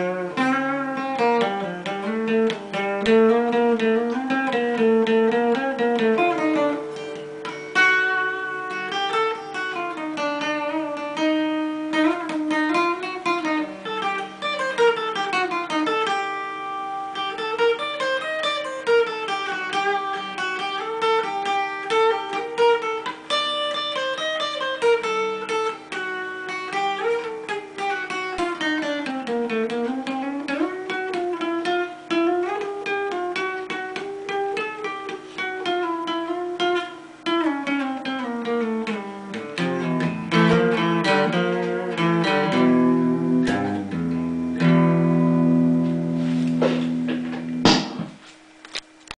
Fire. Mm.